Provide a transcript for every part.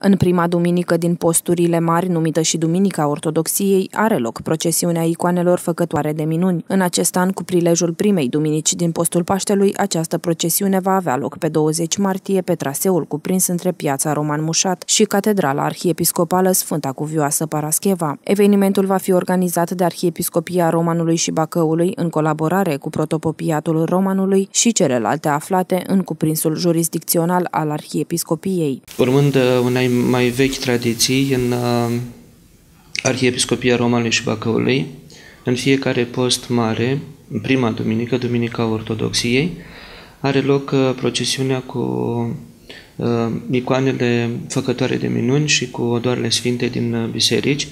În prima duminică din posturile mari, numită și Duminica Ortodoxiei, are loc procesiunea icoanelor făcătoare de minuni. În acest an, cu prilejul primei duminici din postul Paștelui, această procesiune va avea loc pe 20 martie pe traseul cuprins între piața Roman Mușat și Catedrala Arhiepiscopală Sfânta Cuvioasă Parascheva. Evenimentul va fi organizat de Arhiepiscopia Romanului și Bacăului în colaborare cu Protopopiatul Romanului și celelalte aflate în cuprinsul jurisdicțional al Arhiepiscopiei. Urmând uh, unei mai vechi tradiții în uh, Arhiepiscopia Romanului și Bacăului. În fiecare post mare, în prima duminică, Duminica Ortodoxiei, are loc uh, procesiunea cu uh, icoanele făcătoare de minuni și cu odoarele sfinte din biserici,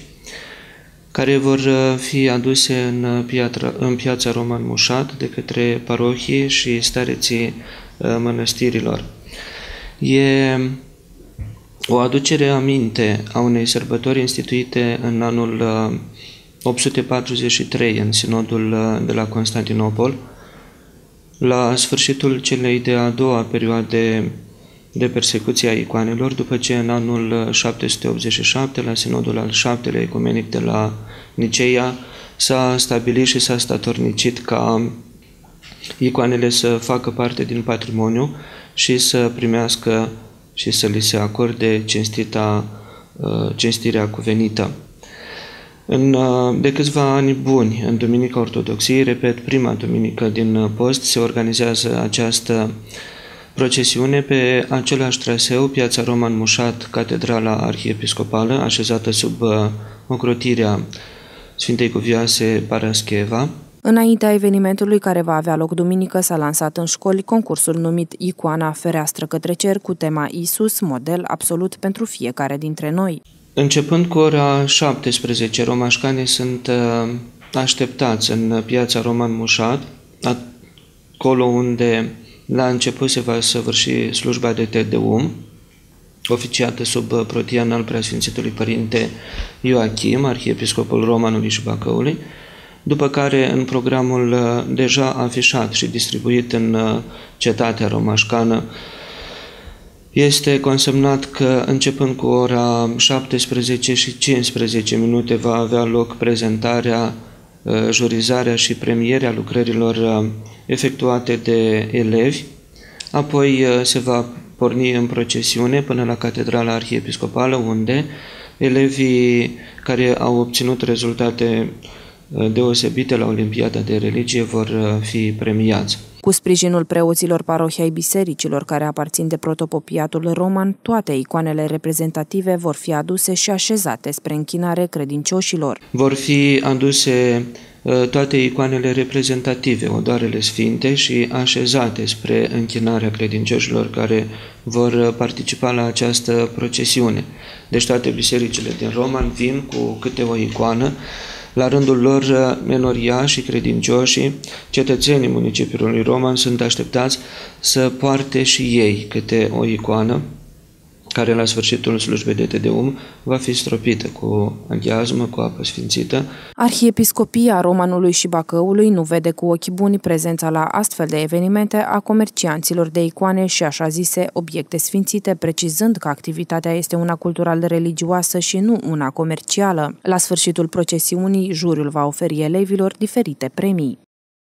care vor fi aduse în, piatra, în piața Roman Mușat de către parohii și stareții mănăstirilor. E o aducere aminte a unei sărbători instituite în anul 843 uh, în sinodul uh, de la Constantinopol, la sfârșitul celei de-a doua perioade de persecuție a icoanelor, după ce în anul 787, uh, la sinodul al șaptelea ecumenic de la Niceea, s-a stabilit și s-a statornicit ca icoanele să facă parte din patrimoniu și să primească și să li se acorde cinstita, uh, cinstirea cuvenită. În, uh, de câțiva ani buni, în Duminica Ortodoxiei, repet, prima duminică din post, se organizează această procesiune pe același traseu, piața Roman Mușat, Catedrala Arhiepiscopală, așezată sub uh, ocrotirea Sfintei Cuvioase Parascheva, Înaintea evenimentului care va avea loc duminică s-a lansat în școli concursul numit Icoana Fereastră către cer cu tema Isus, model absolut pentru fiecare dintre noi. Începând cu ora 17, romașcanii sunt uh, așteptați în piața Roman Mușat, acolo unde la început se va săvârși slujba de Tedeum, oficiată sub protian al Preasfințitului Părinte Ioachim, Arhiepiscopul Romanului și Bacăului, după care în programul uh, deja afișat și distribuit în uh, cetatea romașcană este consemnat că începând cu ora 17 și 15 minute va avea loc prezentarea, uh, jurizarea și premierea lucrărilor efectuate de elevi, apoi se va porni în procesiune până la Catedrala Arhiepiscopală, unde elevii care au obținut rezultate deosebite la Olimpiada de Religie vor uh, fi premiați. Cu sprijinul preoților parohiei bisericilor care aparțin de protopopiatul roman, toate icoanele reprezentative vor fi aduse și așezate spre închinare credincioșilor. Vor fi aduse uh, toate icoanele reprezentative, odoarele sfinte și așezate spre închinarea credincioșilor care vor uh, participa la această procesiune. Deci toate bisericile din Roman vin cu câte o icoană la rândul lor, uh, menoria și credincioșii, cetățenii municipiului Roman sunt așteptați să poarte și ei câte o icoană care la sfârșitul slujbei de Tedeum va fi stropită cu aghiazmă, cu apă sfințită. Arhiepiscopia Romanului și Bacăului nu vede cu ochi buni prezența la astfel de evenimente a comercianților de icoane și așa zise obiecte sfințite, precizând că activitatea este una cultural-religioasă și nu una comercială. La sfârșitul procesiunii, juriul va oferi elevilor diferite premii.